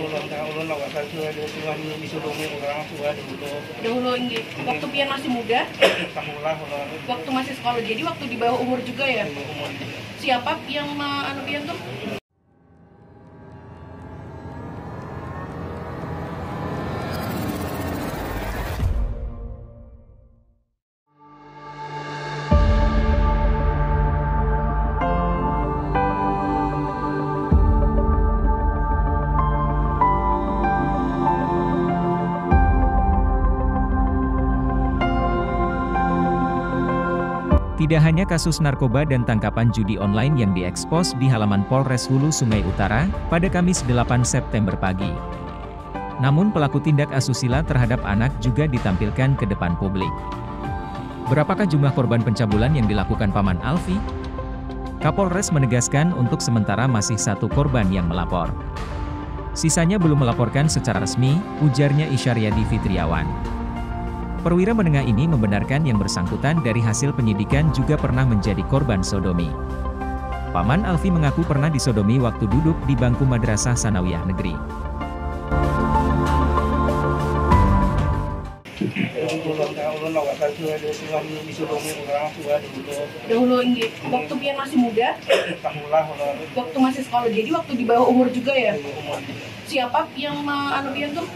ulun ada Tuhan orang tua dulu Dahulu. Waktu pian masih muda, waktu masih sekolah. Jadi waktu di bawah umur juga ya. umur Siapa yang ma anu pian tuh? Tidak hanya kasus narkoba dan tangkapan judi online yang diekspos di halaman Polres Hulu Sungai Utara, pada Kamis 8 September pagi. Namun pelaku tindak asusila terhadap anak juga ditampilkan ke depan publik. Berapakah jumlah korban pencabulan yang dilakukan Paman Alfi? Kapolres menegaskan untuk sementara masih satu korban yang melapor. Sisanya belum melaporkan secara resmi, ujarnya Isyariadi Fitriawan. Perwira menengah ini membenarkan yang bersangkutan dari hasil penyidikan juga pernah menjadi korban sodomi. Paman Alfi mengaku pernah disodomi waktu duduk di bangku madrasah sanawiyah negeri. Dahulu nggih. Waktu pian masih muda, waktu masih sekolah. Jadi waktu di bawah umur juga ya. Siapa yang anu pian tuh?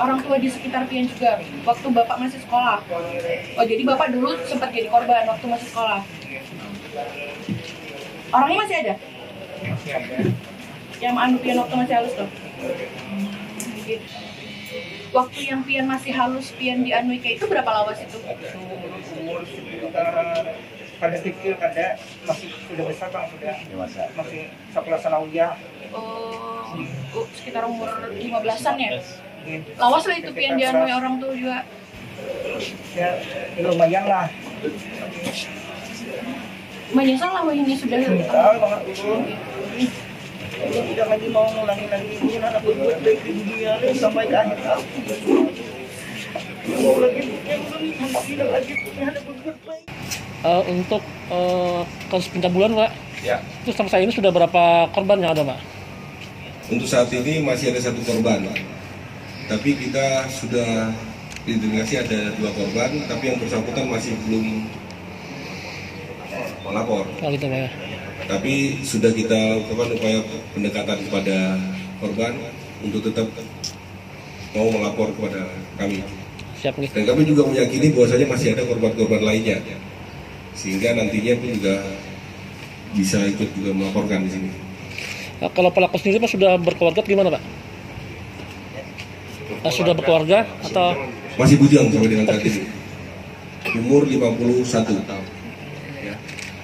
Orang tua di sekitar pian juga. Waktu bapak masih sekolah. Oh jadi bapak dulu sempat jadi korban waktu masih sekolah. Orangnya masih ada? masih ada Yang anu pian waktu masih halus tuh? Gitu. Waktu yang pian masih halus, pian di anu kayak itu berapa lawas itu? itu umur sekitar pada kecil kada masih sudah besar bang sudah dewasa. masih sekolah sanawiyah Oh, oh, sekitar umur 15-an ya? Ini Lawas lah itu pian di anu keras. orang tuh juga. ya lumayan lah Menyesal lah ini sudah tahu banget dulu Ini tidak lagi mau ngulangi lagi ini anak berbuat baik di dunia ini sampai ke akhir tahun mau lagi yang tidak lagi punya anak berbuat baik Eh, untuk eh, kasus pencabulan Pak, Ya, itu sampai saat ini sudah berapa korban yang ada Pak? untuk saat ini masih ada satu korban. Tapi kita sudah diidentifikasi ada dua korban, tapi yang bersangkutan masih belum melapor. Oh gitu ya. Tapi sudah kita lakukan upaya pendekatan kepada korban untuk tetap mau melapor kepada kami. Siap nih. Dan kami juga meyakini bahwasanya masih ada korban-korban lainnya, sehingga nantinya pun juga bisa ikut juga melaporkan di sini. Nah, kalau pelaku sendiri Pak sudah berkeluarga gimana Pak? Ah, sudah berkeluarga atau Masih bujang sampai dengan saat ini. Umur 51 tahun. Ya.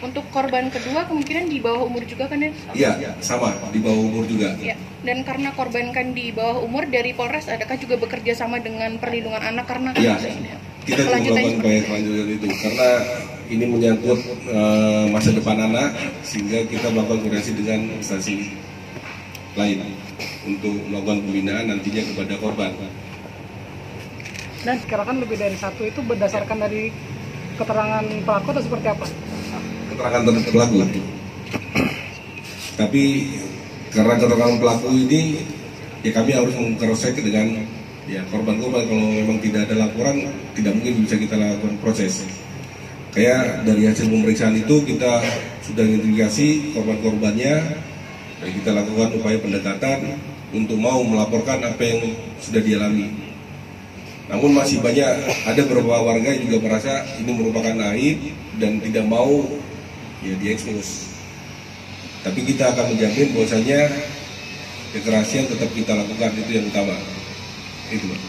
Untuk korban kedua kemungkinan di bawah umur juga kan ya? Iya, sama di bawah umur juga. Ya, dan karena korban kan di bawah umur dari Polres adakah juga bekerja sama dengan perlindungan anak karena Iya. ya, Kita melakukan upaya kelanjutan itu karena ini menyangkut eh, masa depan anak sehingga kita melakukan koordinasi dengan instansi lain untuk melakukan pembinaan nantinya kepada korban. Dan sekarang kan lebih dari satu itu berdasarkan dari keterangan pelaku atau seperti apa? keterangan ter- pelaku. Tapi karena keterangan pelaku ini ya kami harus mengcross check dengan ya korban-korban kalau memang tidak ada laporan tidak mungkin bisa kita lakukan proses. Kayak dari hasil pemeriksaan itu kita sudah identifikasi korban-korbannya dan kita lakukan upaya pendekatan untuk mau melaporkan apa yang sudah dialami. Namun masih banyak ada beberapa warga yang juga merasa ini merupakan aib dan tidak mau ya diekspos. Tapi kita akan menjamin bahwasanya kekerasian tetap kita lakukan itu yang utama. Itu. Pak.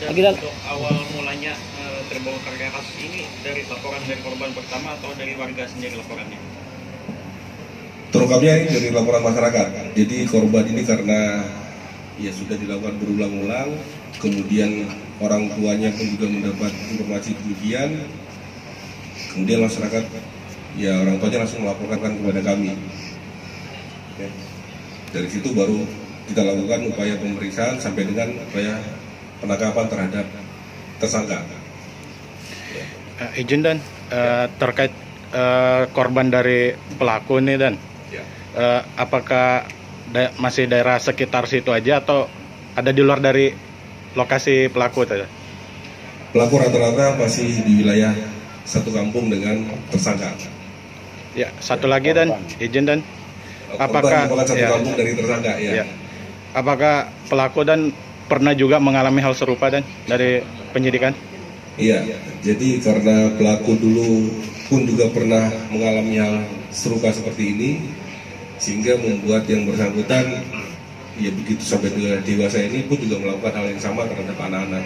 Dan Kita- untuk awal mulanya eh, terbongkarnya kasus ini dari laporan dari korban pertama atau dari warga sendiri laporannya? Terungkapnya ini dari laporan masyarakat. Jadi korban ini karena ya sudah dilakukan berulang-ulang, kemudian orang tuanya pun juga mendapat informasi demikian, kemudian masyarakat ya orang tuanya langsung melaporkan kepada kami. Dari situ baru kita lakukan upaya pemeriksaan sampai dengan upaya penangkapan terhadap tersangka. Eh, izin dan eh, terkait eh, korban dari pelaku ini dan. Eh, apakah da- masih daerah sekitar situ aja atau ada di luar dari lokasi pelaku tadi? Pelaku rata-rata masih di wilayah satu kampung dengan tersangka. Ya, satu lagi dan izin dan Apakah- satu ya. kampung dari tersangka ya. ya. Apakah pelaku dan pernah juga mengalami hal serupa dan dari penyidikan? Iya, jadi karena pelaku dulu pun juga pernah mengalami hal serupa seperti ini, sehingga membuat yang bersangkutan, ya begitu sampai dia dewasa ini pun juga melakukan hal yang sama terhadap anak-anak.